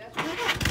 That's